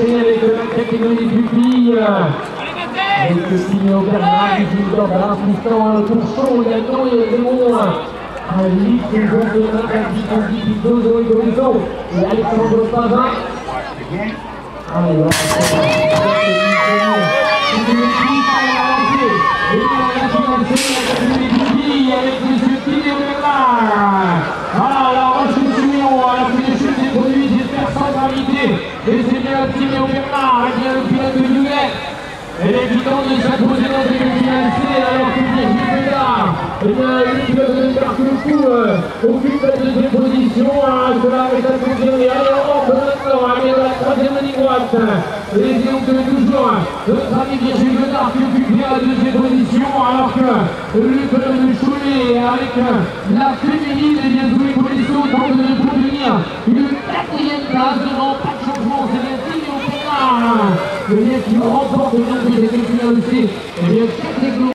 enchaîner avec la catégorie. Avec le signe Bernard qui joue dans l'assistant un de va avec Et c'est bien Timéo Bernard, et bien le pilote de. Elle est évident de s'imposer dans une finalité alors que Virginie Bédard, eh bien, le pilote de marque le coup, la deuxième position, hein, cela est maintenant, la troisième ligne droite. Et donc toujours notre ami Virginie Bédard qui occupe bien la deuxième position, alors que le pilote de Cholet avec la féminine, et bien, tous les positions tentent de obtenir une quatrième place devant pas de changement, c'est bien Eh bien, qui remporte le nombre des demi-finales aussi. Eh bien,